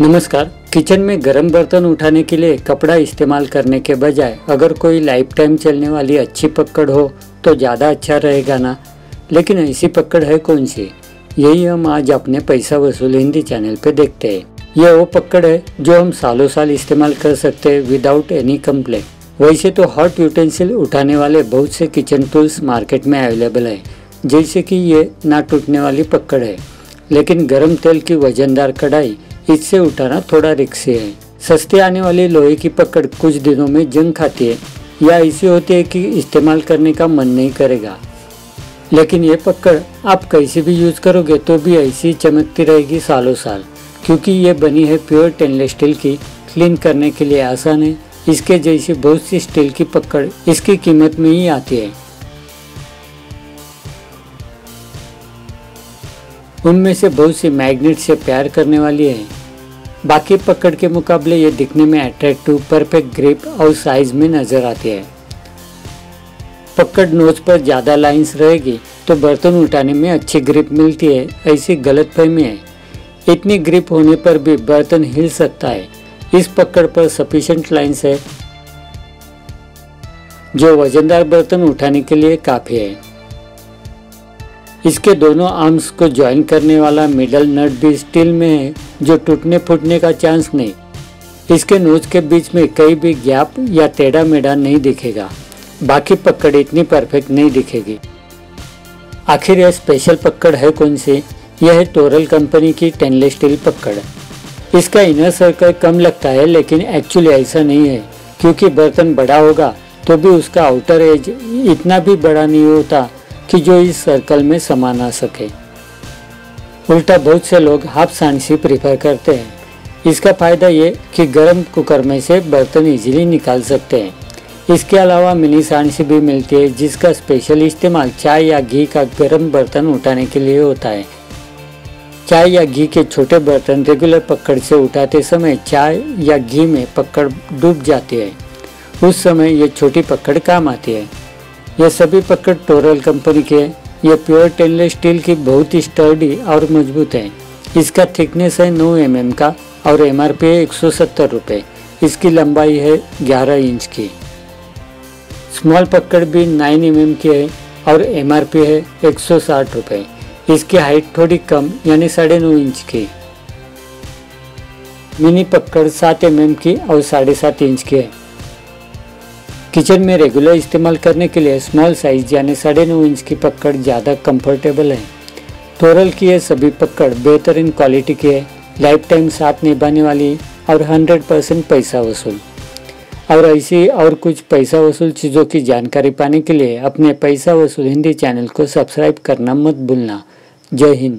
नमस्कार। किचन में गर्म बर्तन उठाने के लिए कपड़ा इस्तेमाल करने के बजाय अगर कोई लाइफ टाइम चलने वाली अच्छी पकड़ हो तो ज़्यादा अच्छा रहेगा ना। लेकिन ऐसी पकड़ है कौन सी? यही हम आज अपने पैसा वसूल हिंदी चैनल पे देखते हैं। यह वो पकड़ है जो हम सालों साल इस्तेमाल कर सकते हैं विदाउट एनी कम्प्लेन वैसे तो हॉट यूटेंसिल उठाने वाले बहुत से किचन टूल्स मार्केट में अवेलेबल है, जैसे कि ये ना टूटने वाली पकड़ है। लेकिन गर्म तेल की वजनदार कढ़ाई इससे उठाना थोड़ा रिक्सी है। सस्ती आने वाली लोहे की पकड़ कुछ दिनों में जंग खाती है, या ऐसी होती है कि इस्तेमाल करने का मन नहीं करेगा। लेकिन ये पकड़ आप कैसे भी यूज़ करोगे तो भी ऐसी चमकती रहेगी सालों साल, क्योंकि ये बनी है प्योर टेनलेस स्टील की क्लीन करने के लिए आसान है। इसके जैसी बहुत सी स्टील की पकड़ इसकी कीमत में ही आती है। उनमें से बहुत सी मैग्नेट से प्यार करने वाली है। बाकी पकड़ के मुकाबले ये दिखने में अट्रैक्टिव परफेक्ट ग्रिप और साइज़ में नज़र आती है। पकड़ नोच पर ज़्यादा लाइंस रहेगी तो बर्तन उठाने में अच्छी ग्रिप मिलती है, ऐसी गलत फहमी है। इतनी ग्रिप होने पर भी बर्तन हिल सकता है। इस पकड़ पर सफिशेंट लाइंस है। जो वजनदार बर्तन उठाने के लिए काफ़ी है। इसके दोनों आर्म्स को ज्वाइन करने वाला मिडल नट भी स्टील में है। जो टूटने फूटने का चांस नहीं। इसके नोज़ के बीच में कहीं भी गैप या टेढ़ा मेढ़ा नहीं दिखेगा। बाकी पकड़ इतनी परफेक्ट नहीं दिखेगी। आखिर यह स्पेशल पकड़ है कौन सी? यह है टोरल कंपनी की टेनलेस स्टील पकड़। इसका इनर सर्कल कम लगता है, लेकिन एक्चुअली ऐसा नहीं है। क्योंकि बर्तन बड़ा होगा तो भी उसका आउटर एज इतना भी बड़ा नहीं होता कि जो इस सर्कल में समा ना सके। उल्टा बहुत से लोग हाफ़ सांसी प्रीफर करते हैं। इसका फ़ायदा ये कि गर्म कुकर में से बर्तन इजीली निकाल सकते हैं। इसके अलावा मिनी सांसी भी मिलती है, जिसका स्पेशल इस्तेमाल चाय या घी का गर्म बर्तन उठाने के लिए होता है। चाय या घी के छोटे बर्तन रेगुलर पकड़ से उठाते समय चाय या घी में पकड़ डूब जाती है। उस समय ये छोटी पकड़ काम आती है। ये सभी पकड़ टोरल कंपनी के ये प्योर टेनलेस स्टील की बहुत ही स्टर्डी और मज़बूत है। इसका थिकनेस है 9 एम mm का और एम आर पी है एक सौ इसकी लंबाई है 11 इंच की। स्मॉल पकड़ भी 9 एम mm की है और एम आर पी है एक सौ इसकी हाइट थोड़ी कम, यानी साढ़े नौ इंच की। मिनी पकड़ सात एम mm की और साढ़े सात इंच की है। किचन में रेगुलर इस्तेमाल करने के लिए स्मॉल साइज़ यानी साढ़े नौ इंच की पकड़ ज़्यादा कंफर्टेबल है। टोरल की ये सभी पकड़ बेहतरीन क्वालिटी की है लाइफ टाइम साथ निभाने वाली और 100 परसेंट पैसा वसूल। और ऐसी और कुछ पैसा वसूल चीज़ों की जानकारी पाने के लिए अपने पैसा वसूल हिंदी चैनल को सब्सक्राइब करना मत भूलना। जय हिंद।